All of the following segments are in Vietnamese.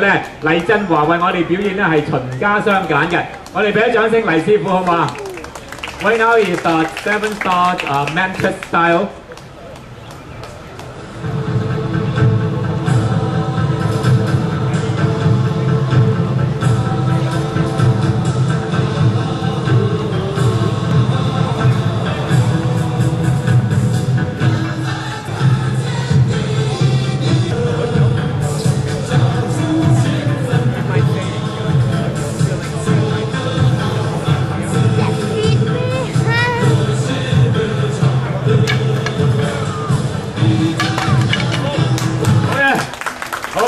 咧，黎振华为我哋表演咧系秦家双拣嘅，我哋俾啲掌声黎师傅好嘛？Right now is the seven star uh, Manchester style.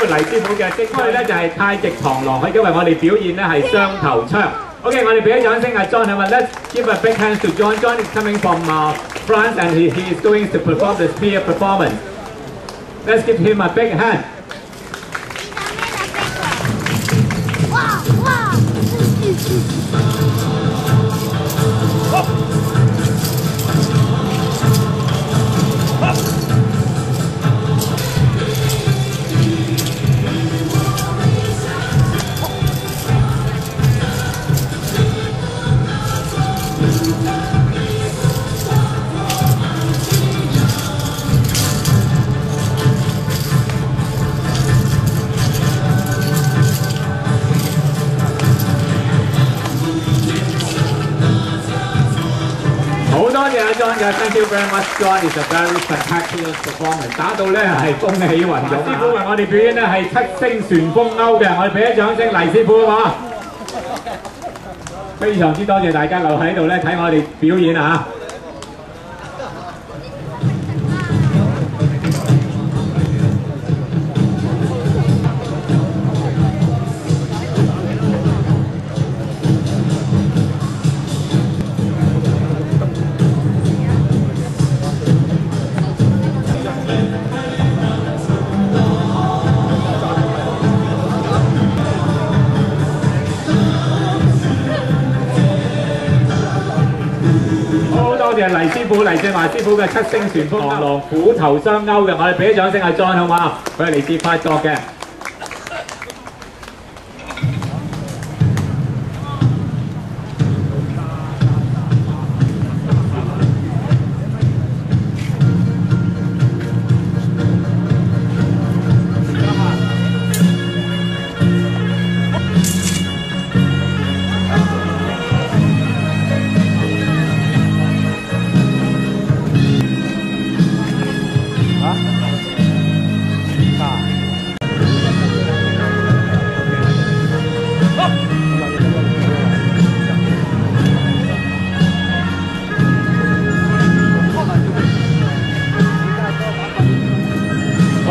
好黎師傅嘅精區咧就係太極螳螂，因為我哋表現咧係雙頭槍。OK，我哋俾啲掌聲啊，John 係咪？Let's give a big hand to John. John is coming from uh, France and he, he is going to perform the spear performance. Let's give him a big hand. 哇哇！ 好多谢阿 John 嘅，thank you very much. John is a very spectacular performance，打到咧系风起云涌。师傅为我哋表演咧系七星旋风勾嘅，我哋俾一掌声黎师傅好嘛？非常之多谢大家留喺度咧睇我哋表演啊！ 多謝黎師傅、黎正華師傅嘅七星旋風螳螂虎頭雙勾嘅，我哋俾啲掌聲阿 John 好嘛？佢係嚟自法國嘅。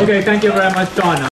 Okay, thank you very much, John.